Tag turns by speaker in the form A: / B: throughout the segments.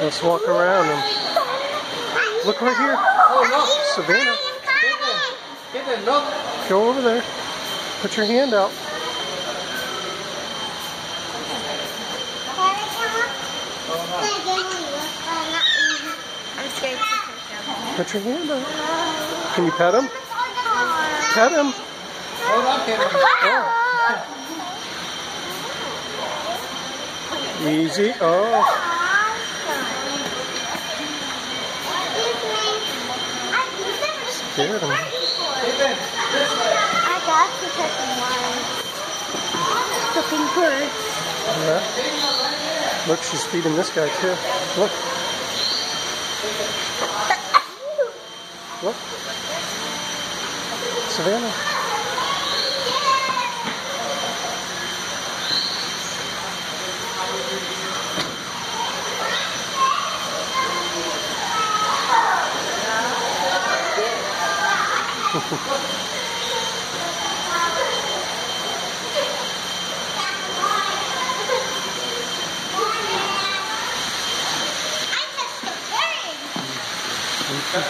A: Let's. Walk around and look right here.
B: Oh, look.
A: Savannah, go over there. Put your hand out. Put your hand out. Can you pet him? Pet him.
B: Hold Kevin.
A: Oh. Easy. Oh. Scared him.
C: I got to touch one. Flipping bird.
A: Yeah. Look, she's feeding this guy too. Look. Look. Savannah.
B: Are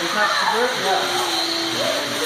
B: you touch the bird? Yeah.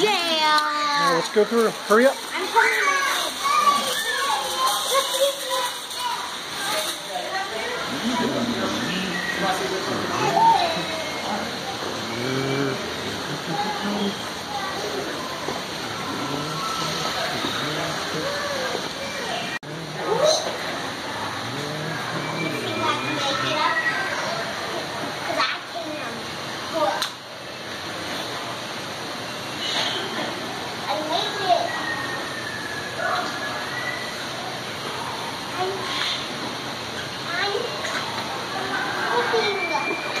C: In jail.
A: Let's go through. Hurry up.
C: I'm coming out.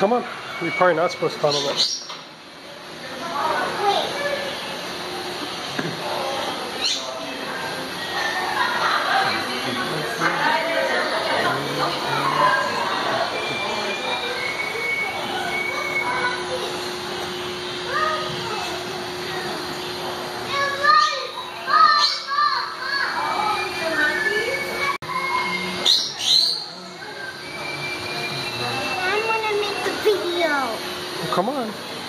A: Come on. You're probably not supposed to climb on that.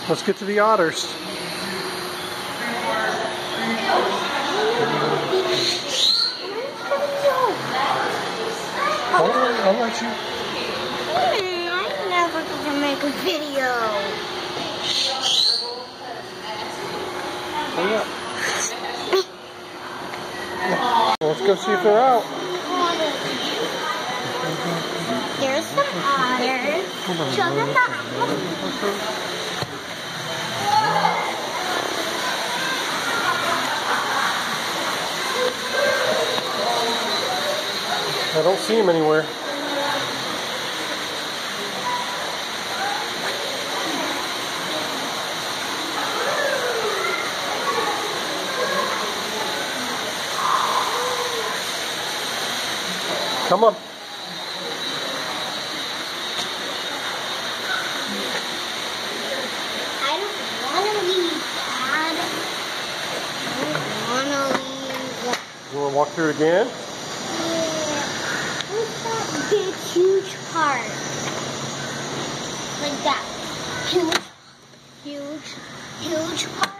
A: Let's get to the otters. On. I'll let you.
C: Hmm, I'm never gonna make a video.
A: Hurry up. Let's go see if they're out.
C: There's some otters. Show them the
A: I don't see them anywhere. Come on.
C: I don't want to leave, Dad. I don't want to leave.
A: You want to walk through again?
C: Yeah. What's that big, huge part? Like that. Huge, huge, huge part.